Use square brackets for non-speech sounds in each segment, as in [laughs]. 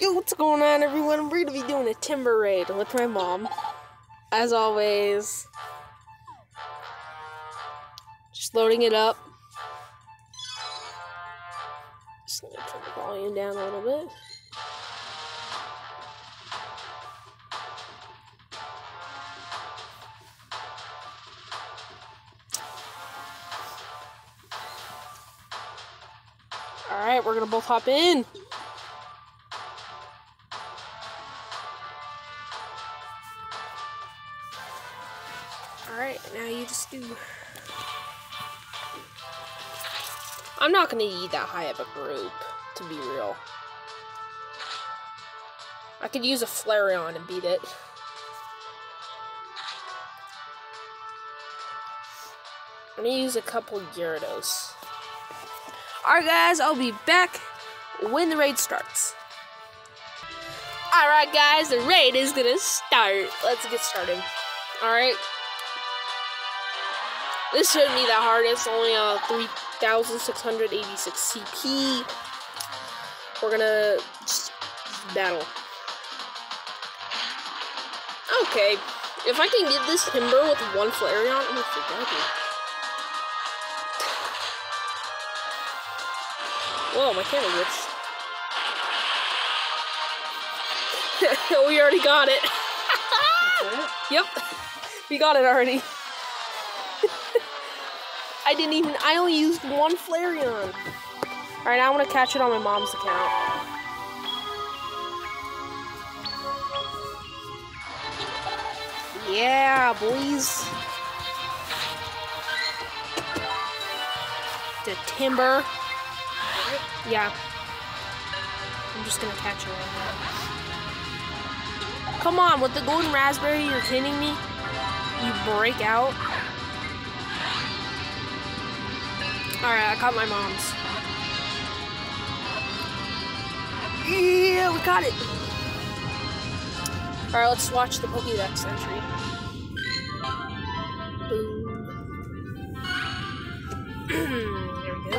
Yo, what's going on, everyone? We're gonna be doing a Timburr raid with my mom. As always. Just loading it up. Just gonna turn the volume down a little bit. Alright, we're gonna both hop in. Alright, now you just do. I'm not gonna need that high of a group, to be real. I could use a Flareon and beat it. I'm gonna use a couple Gyarados. Alright guys, I'll be back when the raid starts. Alright guys, the raid is gonna start. Let's get started. Alright. This shouldn't be that hard. It's only uh, 3,686 CP. We're gonna just battle. Okay. If I can get this Timburr with one Flareon, I'm gonna forget it. Whoa, my camera glitched. [laughs] we already got it. [laughs] yep. [laughs] We got it already. I didn't even, I only used one Flareon. Alright, I want to catch it on my mom's account. Yeah, boys. The Timburr. Yeah. I'm just gonna catch it right now. Come on, with the golden raspberry, you're kidding me? You break out? Alright, I caught my mom's. Yeah, we got it. Alright, let's watch the Pokédex entry. Boom. [clears throat] there we go.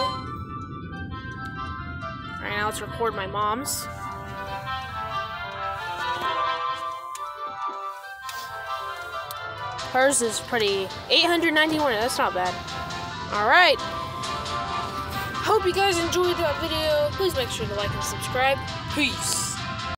Alright, now let's record my mom's. Hers is pretty. 891, that's not bad. Alright. Hope you guys enjoyed that video. Please make sure to like and subscribe. Peace.